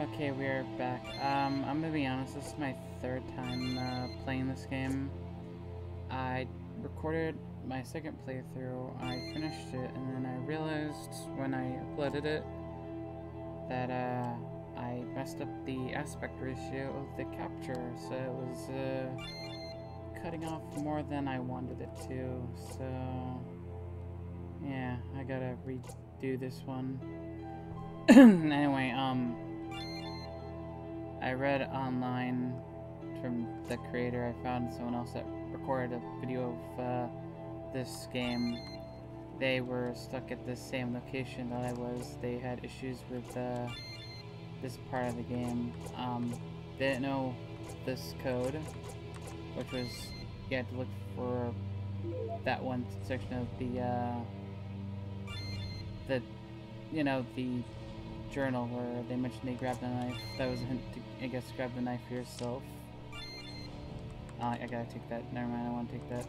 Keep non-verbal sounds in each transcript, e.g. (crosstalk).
Okay, we are back. Um, I'm gonna be honest, this is my third time uh, playing this game. I recorded my second playthrough, I finished it, and then I realized when I uploaded it that uh, I messed up the aspect ratio of the capture, so it was uh, cutting off more than I wanted it to, so yeah, I gotta redo this one. (clears throat) anyway, um, I read online from the creator, I found someone else that recorded a video of uh, this game. They were stuck at the same location that I was. They had issues with uh, this part of the game. Um, they didn't know this code, which was you had to look for that one section of the uh, the you know the journal where they mentioned they grabbed a knife. That was a hint to, I guess, grab the knife for yourself. Uh, I gotta take that. Never mind, I want to take that.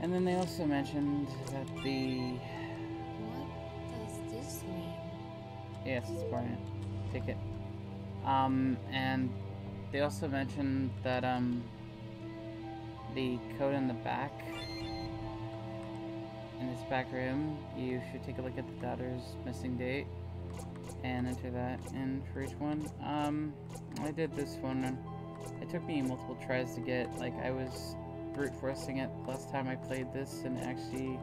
And then they also mentioned that the... What does this mean? Yes, it's important. Take it. Um, and they also mentioned that, um, the code in the back, in this back room, you should take a look at the daughter's missing date and enter that in for each one. Um, I did this one, it took me multiple tries to get, like, I was brute forcing it last time I played this, and it actually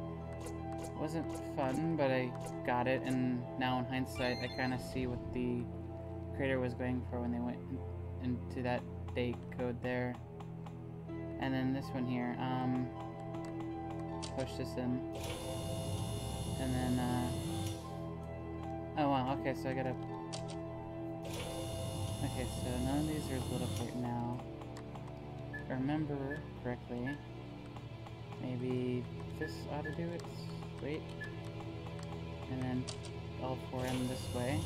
wasn't fun, but I got it, and now in hindsight, I kind of see what the creator was going for when they went into that date code there. And then this one here, um, push this in, and then, uh, oh wow, okay, so I gotta, okay, so none of these are lit up right now. If I remember correctly, maybe this ought to do it. Wait. And then all four in this way.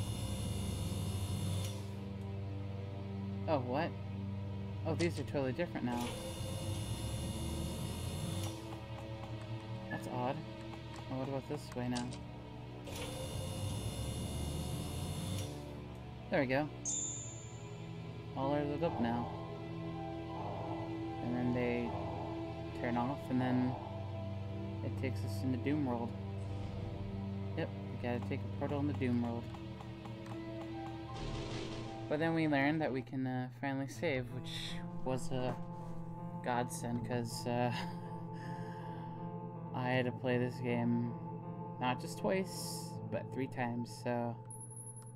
Oh, what? Oh, these are totally different now. What about this way now? There we go. All are lit up now. And then they turn off, and then it takes us into Doom World. Yep, we gotta take a portal into Doom World. But then we learned that we can uh, finally save, which was a godsend, because uh, (laughs) I had to play this game not just twice, but three times, so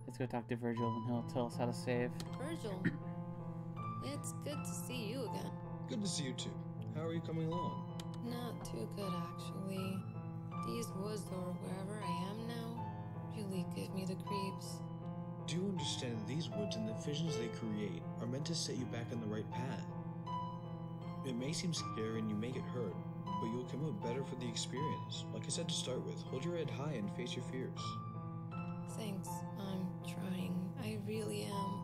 let's go talk to Virgil and he'll tell us how to save. Virgil, it's good to see you again. Good to see you too. How are you coming along? Not too good, actually. These woods or wherever I am now really give me the creeps. Do you understand that these woods and the visions they create are meant to set you back on the right path? It may seem scary and you may get hurt, but you'll come out better for the experience. Like I said to start with, hold your head high and face your fears. Thanks, I'm trying. I really am.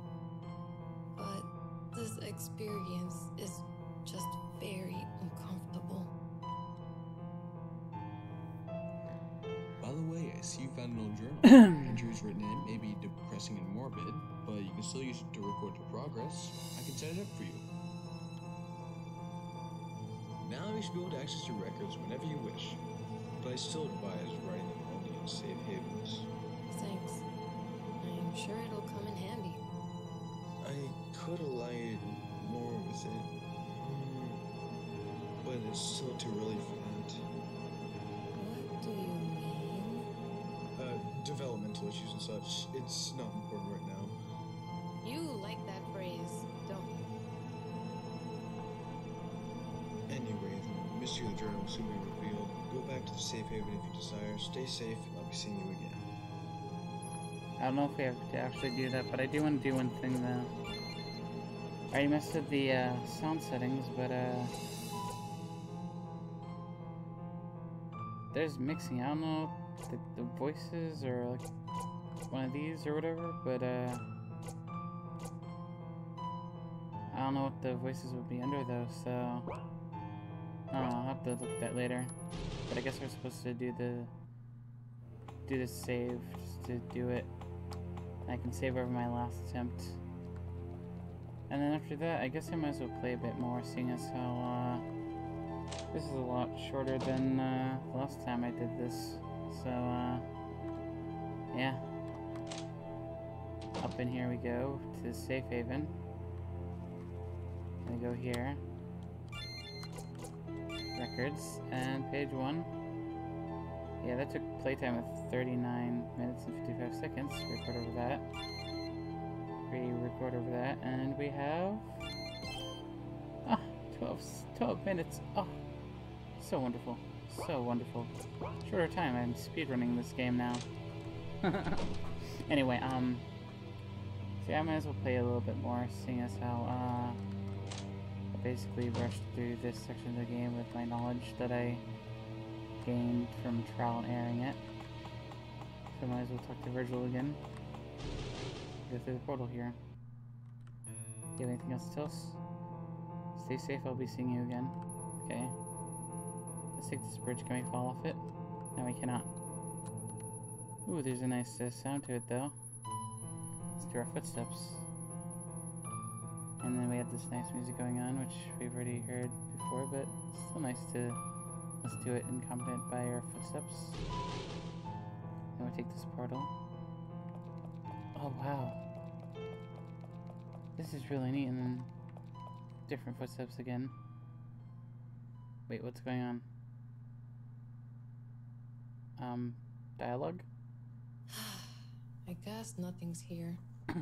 But this experience is just very uncomfortable. By the way, I see you found an old journal. (clears throat) Entries written in may be depressing and morbid, but you can still use it to record your progress. I can set it up for you. Should be able to access your records whenever you wish, but I still advise writing them only in safe havens. Thanks. I'm sure it'll come in handy. I could you more with it, mm, but it's still too early for that. What do you mean? Uh, developmental issues and such, it's not mystery of journal soon be revealed. Go back to the safe haven if you desire. Stay safe, and I'll be seeing you again. I don't know if we have to actually do that, but I do want to do one thing though. I already messed up the uh, sound settings, but uh, there's mixing. I don't know the, the voices or like one of these or whatever, but uh, I don't know what the voices would be under though. So have to look at that later. But I guess we're supposed to do the do the save just to do it. I can save over my last attempt. And then after that, I guess I might as well play a bit more, seeing as how, uh, this is a lot shorter than, uh, last time I did this. So, uh, yeah. Up in here we go, to the safe haven. Gonna go here. Records, and page one. Yeah, that took playtime of 39 minutes and 55 seconds. Record over that. Re-record over that, and we have... Ah, 12, 12 minutes. Oh, so wonderful. So wonderful. Shorter time, I'm speedrunning this game now. (laughs) anyway, um... See, I might as well play a little bit more, seeing as how, uh... Basically rushed through this section of the game with my knowledge that I gained from trial and airing it. So might as well talk to Virgil again. Go through the portal here. Do you have anything else to tell us? Stay safe, I'll be seeing you again. Okay. Let's take this bridge. Can we fall off it? No, we cannot. Ooh, there's a nice uh, sound to it, though. Let's do our footsteps. And then we have this nice music going on, which we've already heard before, but it's still nice to Let's do it incompetent by our footsteps. Then we take this portal. Oh wow. This is really neat and then different footsteps again. Wait, what's going on? Um, dialogue? (sighs) I guess nothing's here. (clears throat)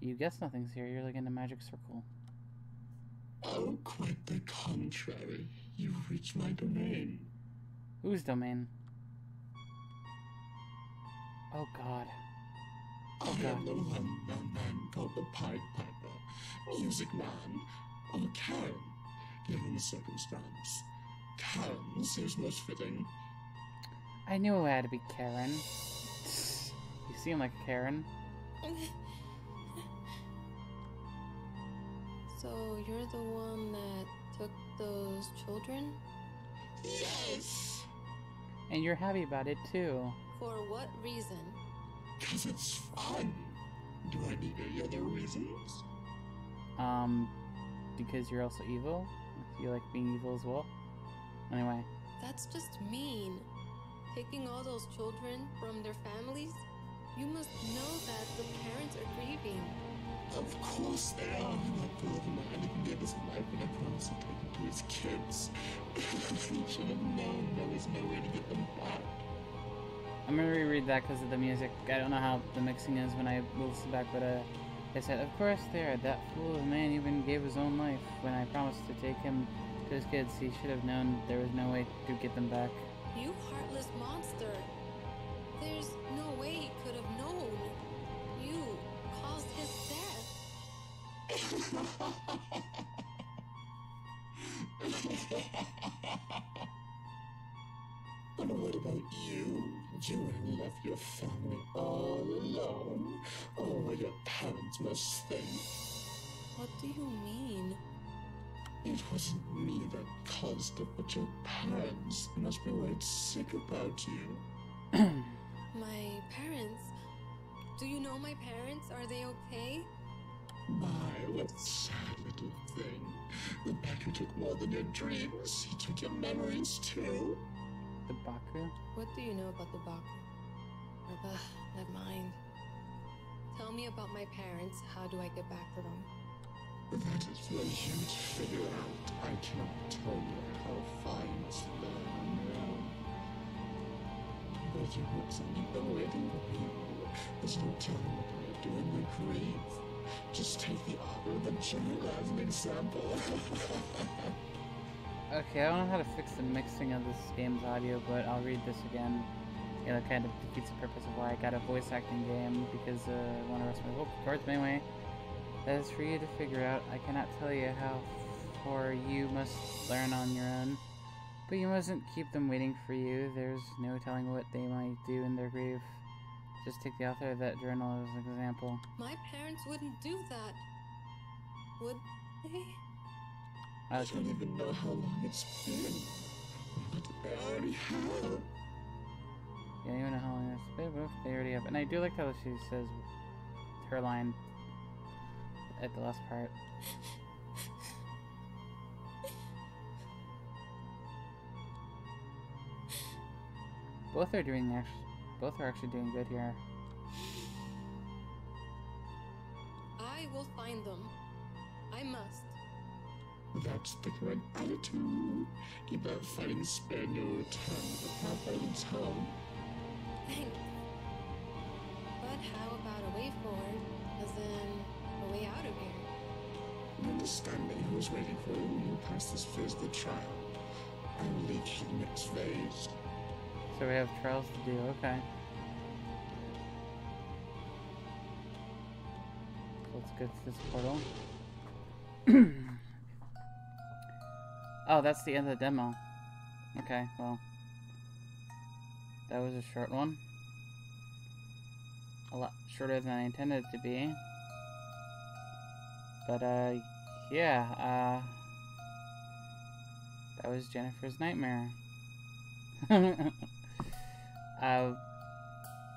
you guess nothing's here, you're like in a magic circle. Oh, quite the contrary. You've reached my domain. Whose domain? Oh god. Oh I god. am the one young man called the Pied Piper, Music Man, or Charon, given the circumstance. Charon seems most fitting. I knew I had to be Karen. You seem like Karen. (laughs) so you're the one that took those children? Yes! And you're happy about it too. For what reason? Because it's fun. Do I need any other reasons? Um, because you're also evil? You like being evil as well? Anyway, That's just mean. Taking all those children from their families? You must know that the parents are grieving. Of course they are. That fool of a man even gave his life when I promised to take him to his kids. he should have known there was no way to get them back. I'm gonna reread that because of the music. I don't know how the mixing is when I listen back, but uh, it said, Of course they are. That fool of a man even gave his own life when I promised to take him to his kids. He should have known there was no way to get them back. You heartless monster. There's no way he could have known. (laughs) But what about you? You and left your family all alone. Oh, what your parents must think. What do you mean? It wasn't me that caused it, but your parents must be worried sick about you. (clears throat) My parents? Do you know my parents? Are they okay? My, what a sad little thing. The Baku took more than your dreams. He took your memories too. The Baku? What do you know about the Baku? Ugh, never mind. Tell me about my parents. How do I get back to them? That is for you to figure out. I cannot tell you how far you must learn on your own. But you have something waiting for you. There's no telling what they may do in their grave. Just take the Journal as an example. Okay, I don't know how to fix the mixing of this game's audio, but I'll read this again. Know, kind of defeats the purpose of why I got a voice acting game, because uh, I want to rest my vocal cords. But anyway, that is for you to figure out. I cannot tell you how far you must learn on your own. But you mustn't keep them waiting for you. There's no telling what they might do in their grave. Just take the author of that journal as an example. My parents wouldn't do that. Would they? I don't even know how long it's been. But they already have. Yeah, you know how long it's been, but they already have. And I do like how she says, her line at the last part. (laughs) Both are doing actually, both are actually doing good here. I will find them. I must. That's the correct attitude. Keep that fighting spare no time for halfway to town. Thanks. But how about a way forward? As in, a way out of here? You understand me who is waiting for you when you pass this phase of the trial. I will lead you to the next phase. So we have trials to do, okay. Let's go to this portal. (clears throat) oh, that's the end of the demo. Okay, well. That was a short one. A lot shorter than I intended it to be. But, uh, yeah, uh. That was Jennifer's Nightmare. (laughs) Uh,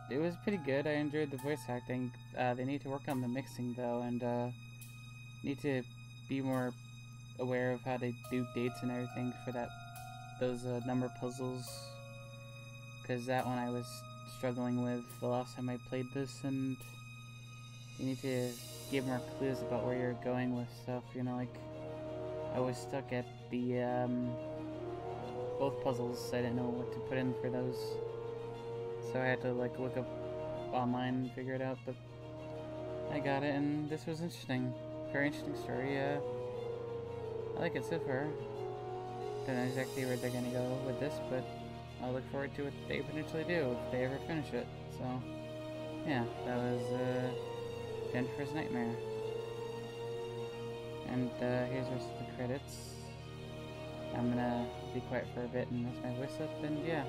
it was pretty good. I enjoyed the voice acting. Uh, they need to work on the mixing though, and uh, need to be more aware of how they do dates and everything for that those uh, number puzzles. Because that one I was struggling with the last time I played this, and you need to give more clues about where you're going with stuff. You know, like I was stuck at the um, both puzzles. I didn't know what to put in for those. So I had to like look up online and figure it out, but I got it, and this was interesting. Very interesting story. Uh, I like it so far. Don't know exactly where they're gonna go with this, but I'll look forward to what they potentially do if they ever finish it. So, yeah, that was uh, Jennifer's Nightmare. And uh, here's the rest of the credits. I'm gonna be quiet for a bit and mess my voice up, and yeah.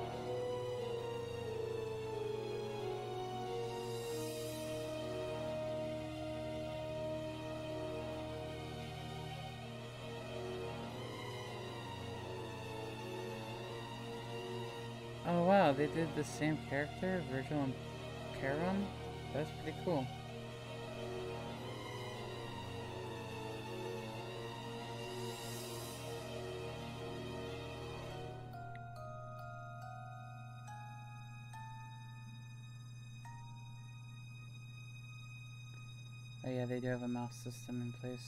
Oh wow, they did the same character, Virgil and Charon? That's pretty cool. Oh yeah, they do have a mouse system in place.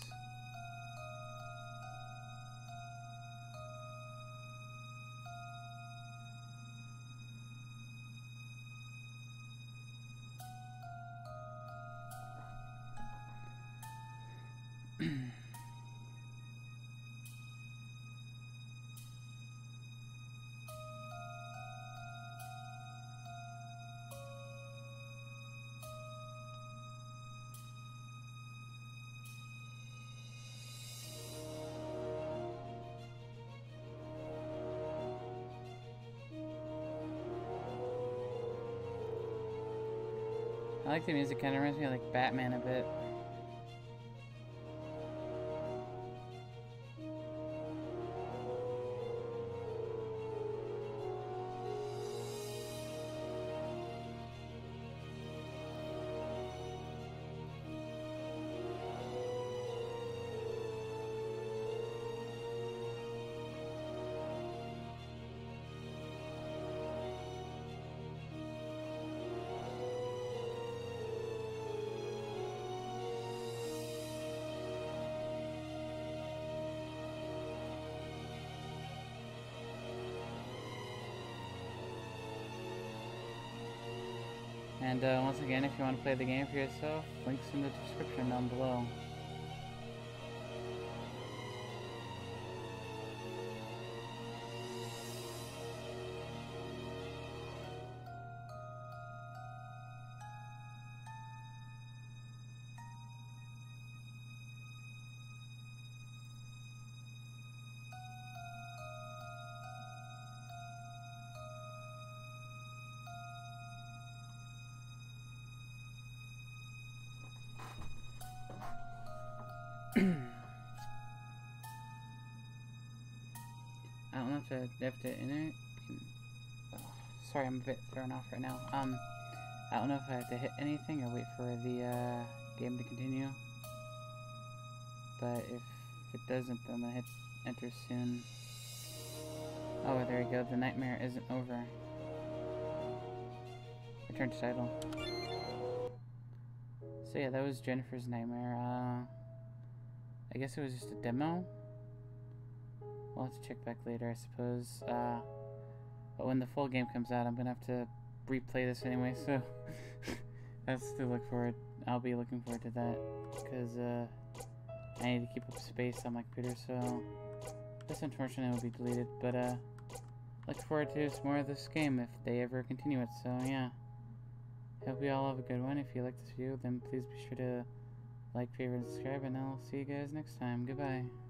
I like the music, kind of reminds me of like Batman a bit. And uh, once again, if you want to play the game for yourself, links in the description down below. I don't know if I have to enter. Oh, sorry, I'm a bit thrown off right now. Um, I don't know if I have to hit anything or wait for the uh, game to continue. But if it doesn't, then I hit enter soon. Oh, there we go. The nightmare isn't over. Return to title. So yeah, that was Jennifer's nightmare. Uh, I guess it was just a demo. We'll have to check back later, I suppose. Uh, but when the full game comes out, I'm gonna have to replay this anyway, so (laughs) that's to look forward. I'll be looking forward to that because uh, I need to keep up space on my computer, so this unfortunately will be deleted. But uh, look forward to some more of this game if they ever continue it. So yeah, hope you all have a good one. If you like this video, then please be sure to like, favorite, subscribe, and I'll see you guys next time. Goodbye.